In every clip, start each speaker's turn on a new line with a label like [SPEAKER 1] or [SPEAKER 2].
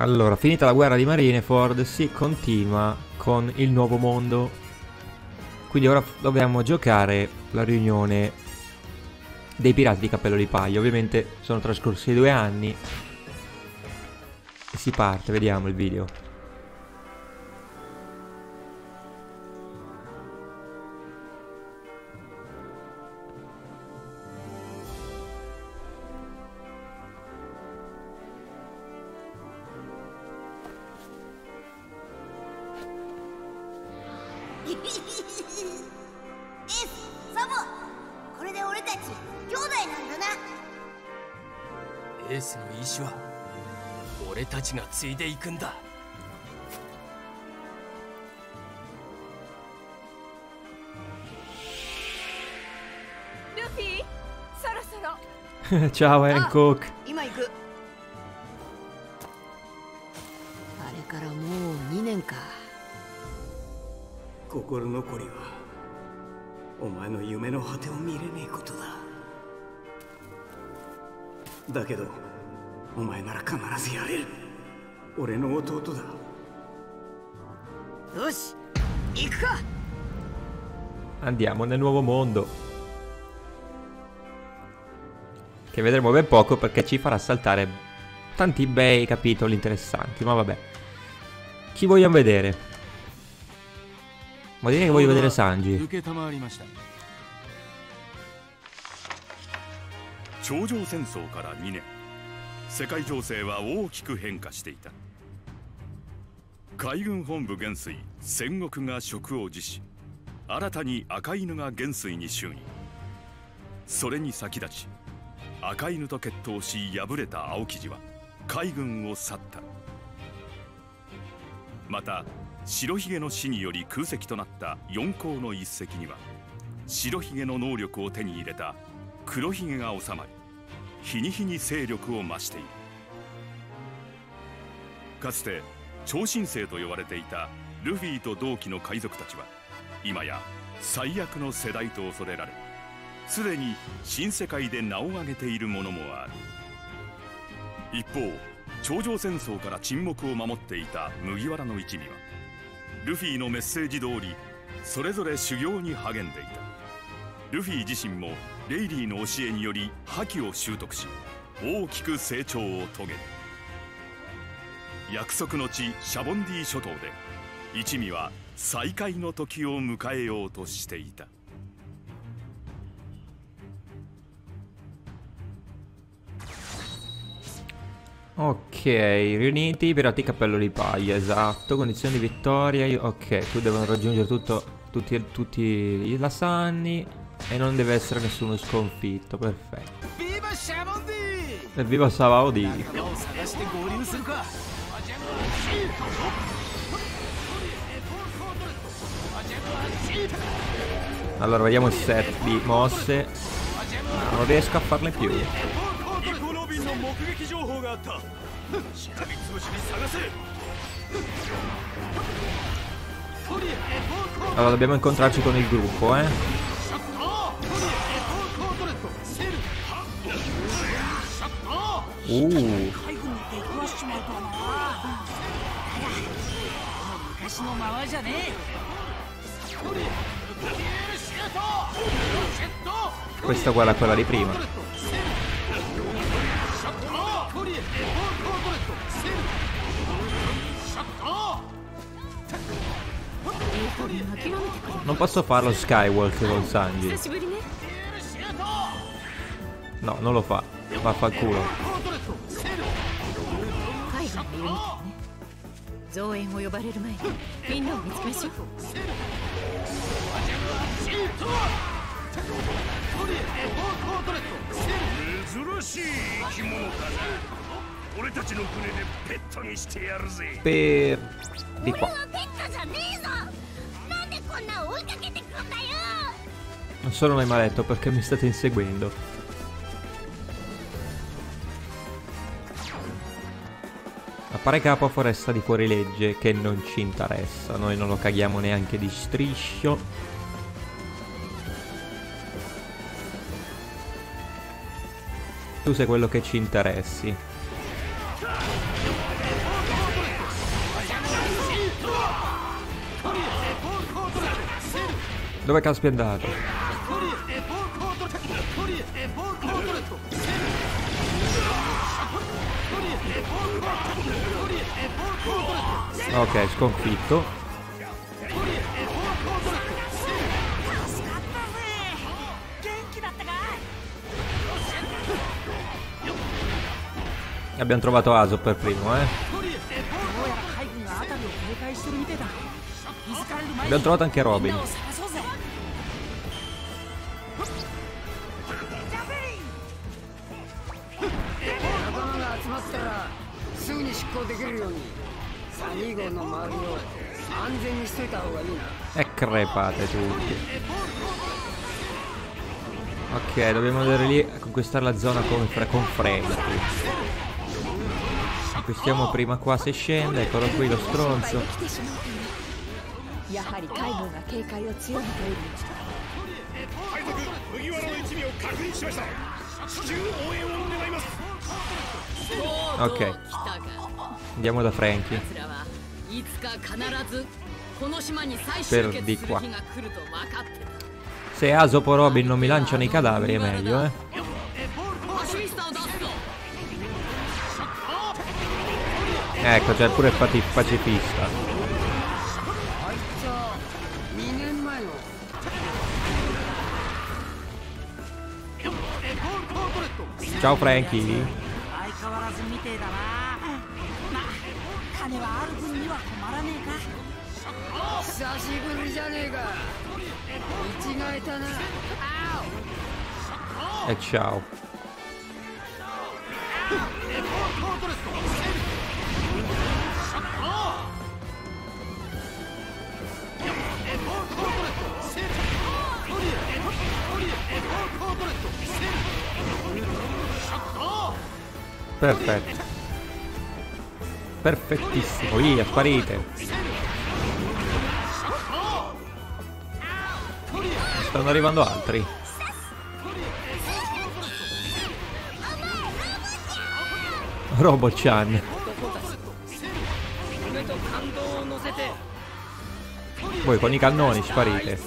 [SPEAKER 1] Allora, finita la guerra di Marineford, si continua con il nuovo mondo. Quindi ora dobbiamo giocare la riunione dei pirati di Cappello di Paglia. Ovviamente sono trascorsi due anni. E si parte, vediamo il video.
[SPEAKER 2] ちが継いでいくんだ。
[SPEAKER 3] ルフィそろそろ。
[SPEAKER 1] Ciao Hancock
[SPEAKER 4] 今行く。あれからもう2年か。
[SPEAKER 5] 心残りはお前の夢の果てを見れねえことだ。だけどお前なら必ずやれる俺の弟だ
[SPEAKER 4] よし行くか
[SPEAKER 1] Andiamo nel nuovo mondo Che vedremo ben poco perché ci farà saltare tanti bei capitoli interessanti Ma vabbè Chi vogliamo vedere? Ma direi che voglio vedere Sanji
[SPEAKER 6] 頂上戦争から2年 世界情勢は大きく変化していた。海軍本部元帥戦国が職を辞し新たに赤犬が元帥に就任。それに先立ち赤犬と決闘し敗れた青生地は海軍を去った。また白ひげの死により空席となった四皇の一隻には白ひげの能力を手に入れた黒ひげが収まり日に日に勢力を増している。かつて超新星と呼ばれていたルフィと同期の海賊たちは今や最悪の世代と恐れられすでに新世界で名を挙げているものもある。一方頂上戦争から沈黙を守っていた麦わらの一味はルフィのメッセージ通りそれぞれ修行に励んでいた。ルフィ自身もレイリーの教えにより覇気を習得し大きく成長を遂げる約束の地シャボンディ諸島で一味は再会の時を迎えようとしていた
[SPEAKER 1] Ok, riuniti, pirati cappello di paglia, esatto, condizioni di vittoria, ok, tu devono raggiungere tutto, tutti, tutti i lasanni e non deve essere nessuno sconfitto, perfetto. Viva Shamodi! E viva Savaodi! Allora vediamo il set di mosse Non riesco a farle più Allora dobbiamo incontrarci con il gruppo eh お
[SPEAKER 7] お海軍に出くわしちまうとはな
[SPEAKER 1] 昔のままじゃねえ questo uguale a quella di prima Non posso farlo Skywalk con Sanji. No, non lo fa. Va a far culo Non sono mai maletto perché mi state inseguendo Appare capo foresta di fuorilegge che non ci interessa, noi non lo caghiamo neanche di striscio. Tu sei quello che ci interessi. Dove cazzo è andato? Ok, sconfitto. Abbiamo trovato Aso per primo, eh. Abbiamo trovato anche Robin. E crepate tutti. Ok, dobbiamo andare lì a conquistare la zona con, fre con freddo. Conquistiamo prima qua se scende, eccolo qui lo stronzo. Ok. Andiamo da
[SPEAKER 4] Frankie
[SPEAKER 1] per di qua. Se Asopo Robin non mi lanciano i cadaveri è meglio, eh. Ecco, c'è cioè pure il pacifista. Ciao
[SPEAKER 8] Frankie.
[SPEAKER 4] 久しぶりじゃねえか見違えたな
[SPEAKER 1] E ciao. Perfetto. Perfettissimo, via, sparite. Stanno arrivando altri. Robochan. Voi con i cannoni sparite.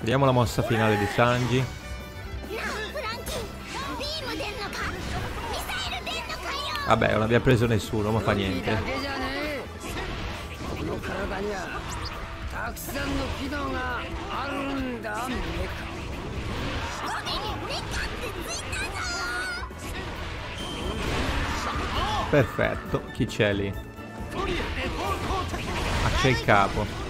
[SPEAKER 1] Vediamo la mossa finale di Sanji. Vabbè, non abbiamo preso nessuno, ma fa niente.
[SPEAKER 4] けじゃねえこの体にはたくさんの機能があるんだメカ
[SPEAKER 1] Perfetto, chi c'è lì? Ah, c'è il capo.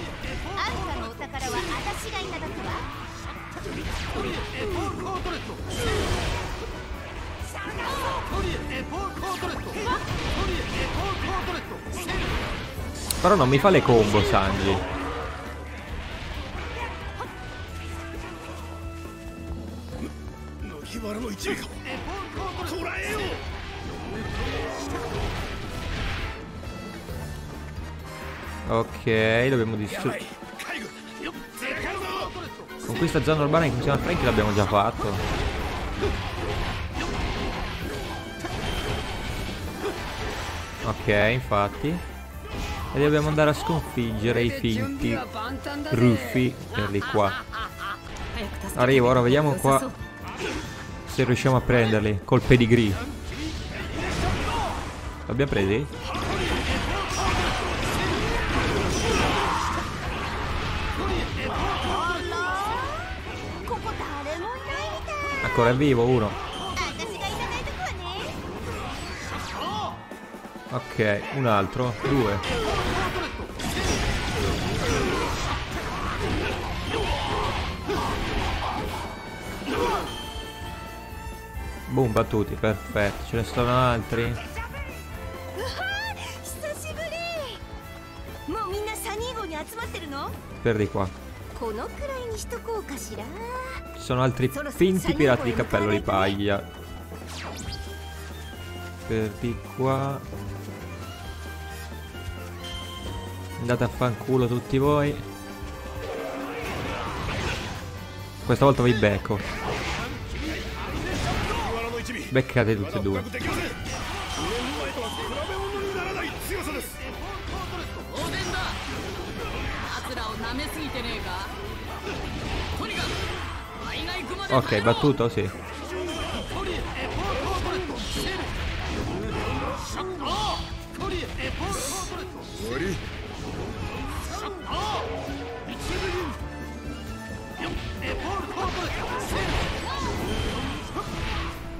[SPEAKER 1] Però non mi fa le combo Sanji. Ok, dobbiamo distruggere. Con questa zona urbana che funziona a Frank l'abbiamo già fatto. Ok, infatti. E dobbiamo andare a sconfiggere i finti. Ruffi Quelli qua. Arrivo, ora vediamo qua Se riusciamo a prenderli Col pedigree. L'abbiamo presi? Ancora è vivo uno. Ok, un altro, due. Boom, battuti, perfetto. Ce ne sono altri? Per di qua. Ci sono altri 20 pirati di cappello di paglia. Per di qua. Andate a fanculo tutti voi. Questa volta vi becco. Beccate tutti e due. Ok, battuto, sì.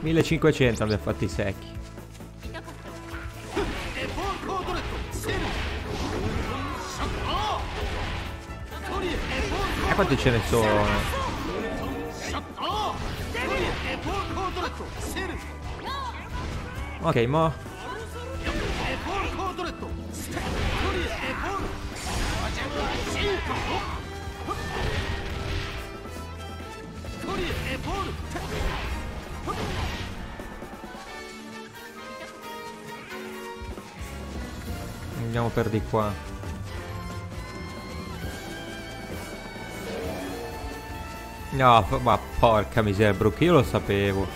[SPEAKER 1] 1500 abbiamo fatti secchi. E eh, quanti ce ne sono? Ok, mo... Thank Andiamo per di qua. No, ma porca miseria, Brook, io lo sapevo.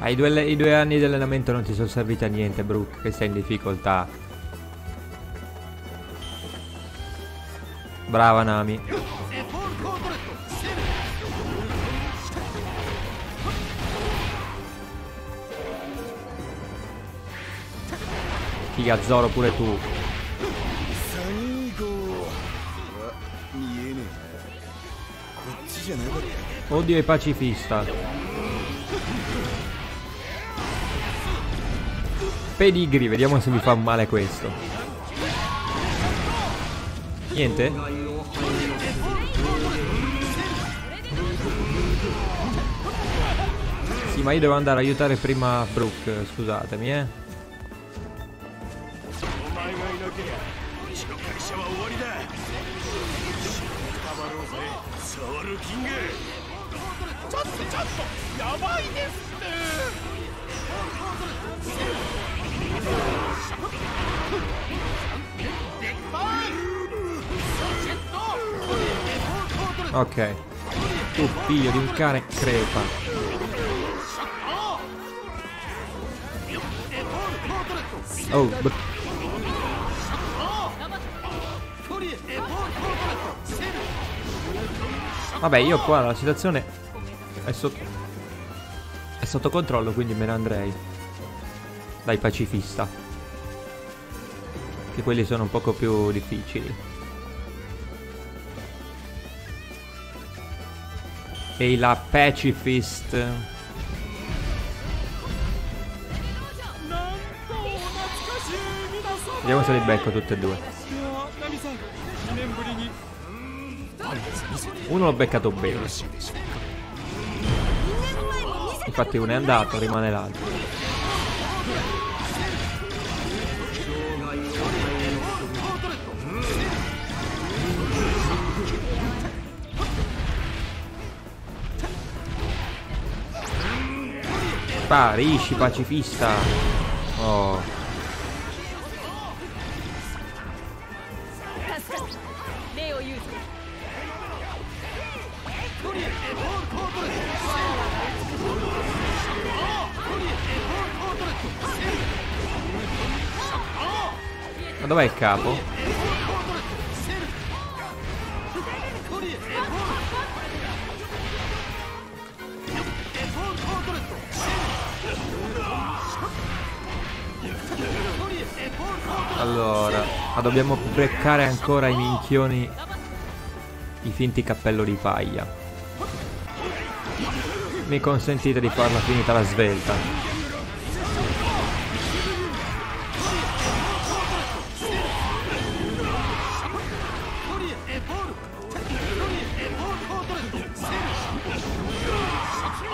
[SPEAKER 1] Ah, i, due, I due anni di allenamento non ti sono serviti a niente, Brook, che sei in difficoltà. Brava Nami. Figa Zoro pure tu. Oddio è pacifista. Pedigri, vediamo se mi fa male questo. Niente? Ma io devo andare a aiutare prima Brooke, scusatemi, eh. Ok. Tu figlio di un cane crepa. Oh, b- Vabbè, io qua la situazione è sotto è sotto controllo, quindi me ne andrei. Dai pacifista. Che quelli sono un poco più difficili. E la pacifist. Vediamo se li becco tutte e due. Uno l'ho beccato bene. Infatti uno è andato, rimane l'altro. Sparisci, pacifista. Oh. Dov'è il capo? Allora, ma dobbiamo beccare ancora i minchioni i finti cappello di paglia. Mi consentite di farla finita la svelta.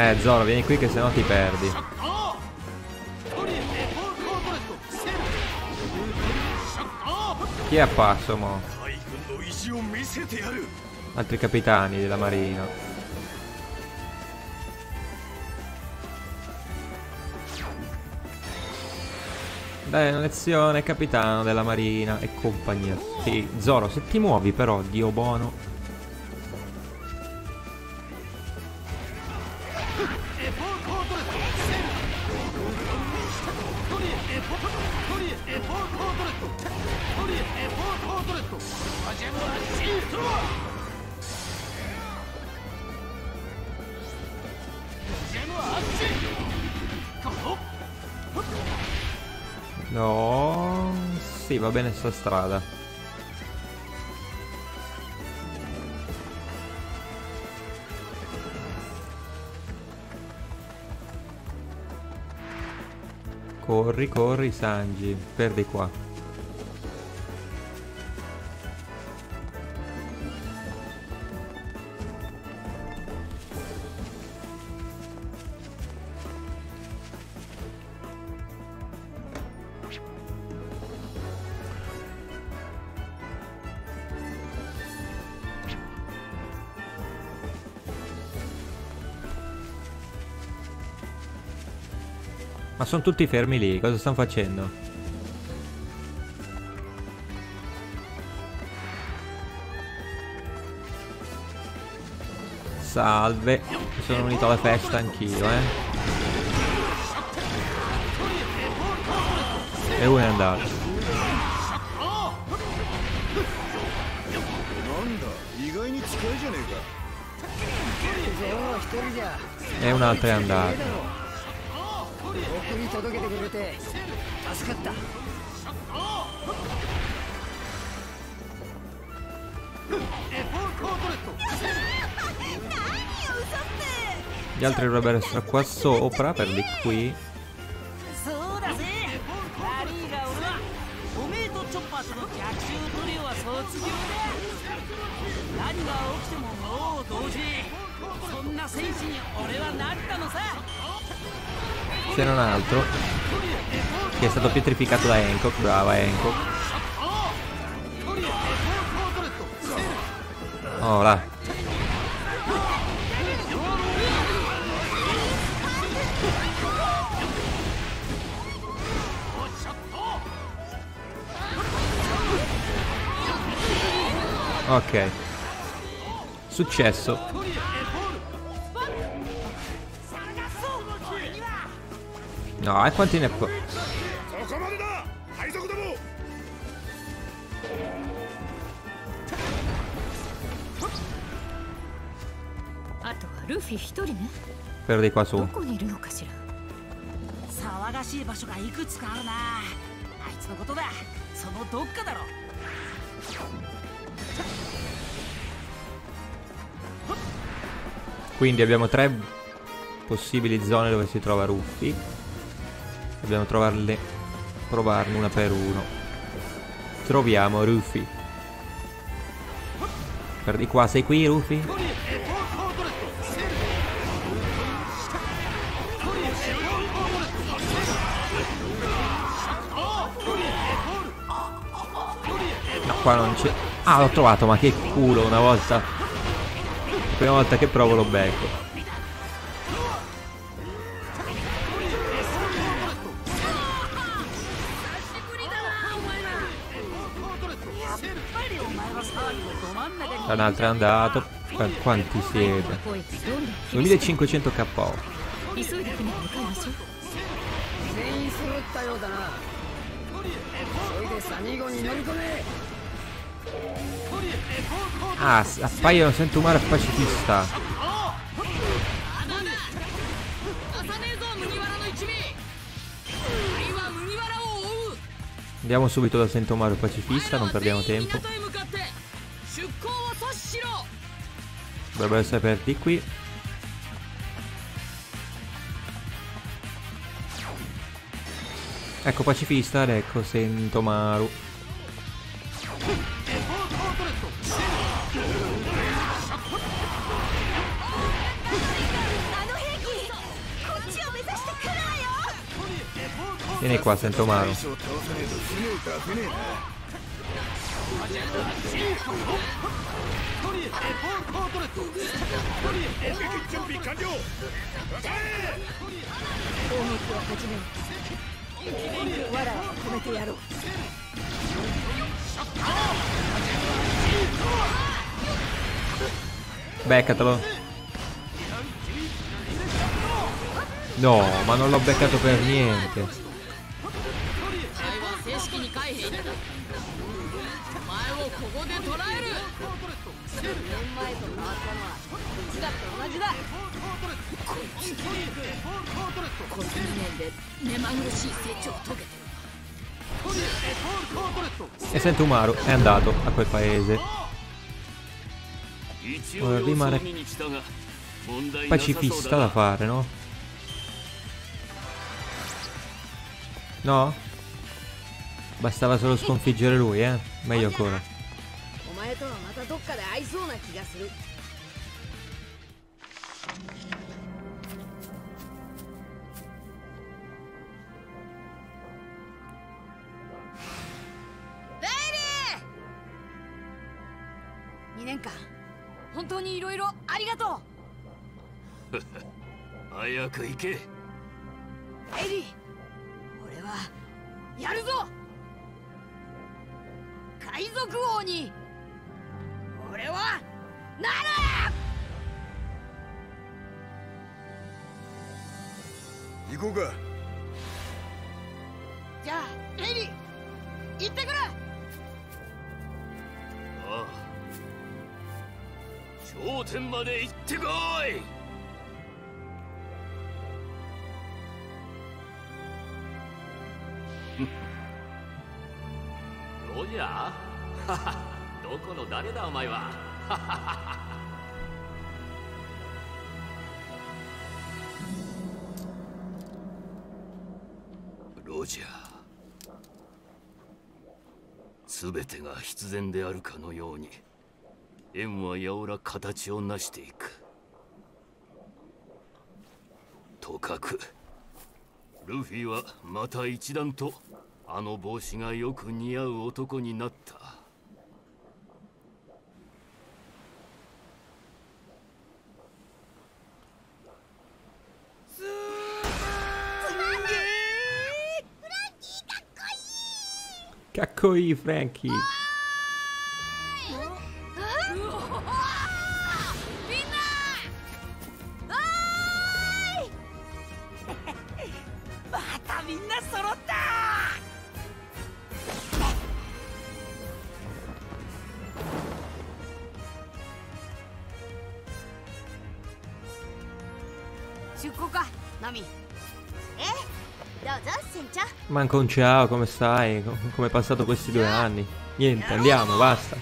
[SPEAKER 1] Eh Zoro vieni qui che sennò ti perdi. Chi è apparso mo? Altri capitani della marina. Dai una lezione capitano della marina e compagnia. Sì Zoro se ti muovi però Dio buono. Va bene sta strada. Corri, corri, Sanji, perdi qua. sono tutti fermi lì, cosa stanno facendo? Salve, mi sono unito alla festa anch'io, eh. E uno è andato. E un altro è andato.
[SPEAKER 4] こに届けてくれて助かった
[SPEAKER 1] Gli altri dovrebbero essere qua sopra, perli qui. se non altro che è stato pietrificato da Hancock brava Hancock. Oh là. Ok. Successo. No, e quanti ne può... Spero di qua su. Quindi abbiamo tre possibili zone dove si trova Ruffy. Dobbiamo trovarle. Provarne una per uno. Troviamo Rufy. Per di qua, sei qui Rufy? No, qua non c'è. Ah, l'ho trovato, ma che culo una volta. La prima volta che provo lo becco. da un altro è andato Qu quanti siete? 2500 KO Ah, appaiono sento umano pacifista. Andiamo subito da Sentomaru pacifista, non perdiamo tempo. Dovrebbero essere per di qui. Ecco, pacifista, ed ecco, sento Maru. Vieni qua, sento Maru. Beccatelo. No, ma non l'ho beccato per niente.
[SPEAKER 8] ここで捕らえる10年前と変わったのはこっちだって同じだこっちこの2年で目まぐるしい成長を遂げてる
[SPEAKER 1] E sento Umaru è andato a quel paese.
[SPEAKER 2] 一
[SPEAKER 1] 応様子を見
[SPEAKER 2] に来たが問題
[SPEAKER 1] Pacifista da fare, no? No? Bastava solo sconfiggere lui, eh? Meglio ancora.
[SPEAKER 4] 前とはまたどっかで会いそうな気がする。2年間本当にいろいろありがとう。
[SPEAKER 2] 早く行け。
[SPEAKER 4] って
[SPEAKER 2] こい！
[SPEAKER 9] ロジャー？どこの誰だお前は？
[SPEAKER 2] ロジャー。全てが必然であるかのように。円はやおら形を成していく。とかくルフィはまた一段とあの帽子がよく似合う男になった。
[SPEAKER 1] かっこいい、フランキー。Franco, un ciao, come stai? Come è passato questi due anni? Niente, andiamo, basta.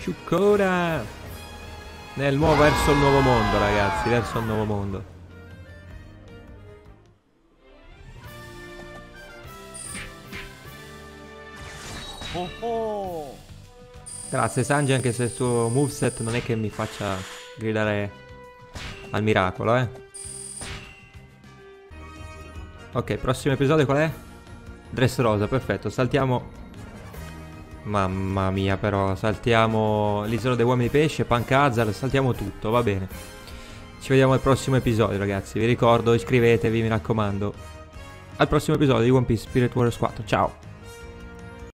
[SPEAKER 1] Ciuccora! Nel nuovo, verso il nuovo mondo, ragazzi, verso il nuovo mondo. Oh oh! Grazie Sanji, anche se il suo moveset non è che mi faccia gridare al miracolo, eh. Ok, prossimo episodio qual è? Dress rosa, perfetto. Saltiamo... Mamma mia, però, saltiamo l'isola dei uomini pesce, Pancazar, saltiamo tutto, va bene. Ci vediamo al prossimo episodio, ragazzi. Vi ricordo, iscrivetevi, mi raccomando. Al prossimo episodio di One Piece Spirit Warriors 4. Ciao!